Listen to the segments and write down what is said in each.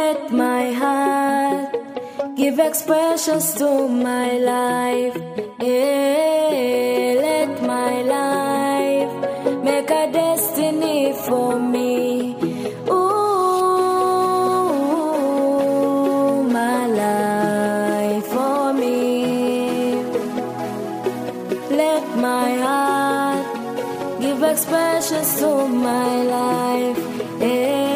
Let my heart give expressions to my life. Yeah, let my life make a destiny for me. Ooh, my life for me. Let my heart give expressions to my life. Yeah,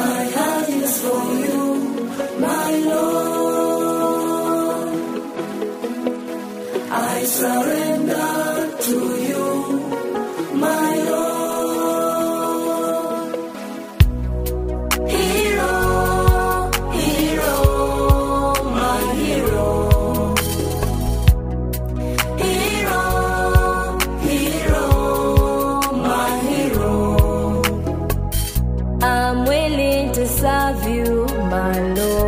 My heart is for you, to serve you, my Lord.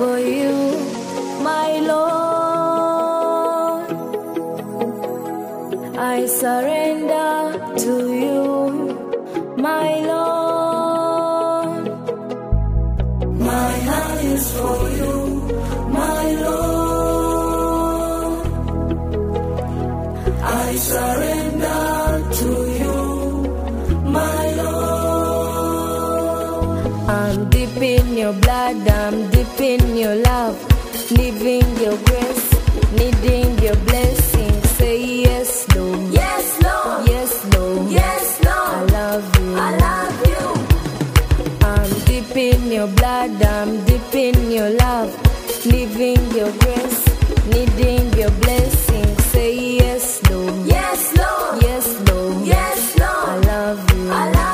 For you, my Lord. I surrender to you, my Lord. My heart is for you, my Lord. Deep in your blood, I'm deep in your love, living your grace, needing your blessing. Say yes, Lord. Yes, Lord. Yes, Lord. Yes, Lord. I love you. I love you. I'm deep in your blood, I'm deep in your love, living your grace, needing your blessing. Say yes, Lord. Yes, Lord. Yes, Lord. Yes, Lord. I love you. I love you.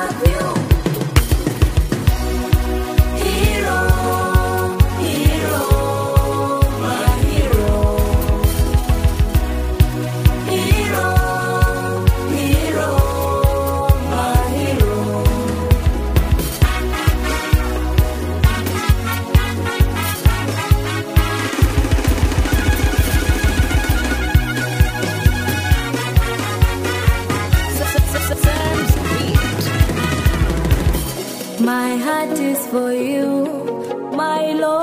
My heart is for you, my Lord.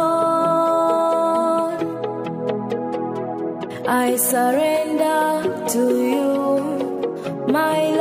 I surrender to you, my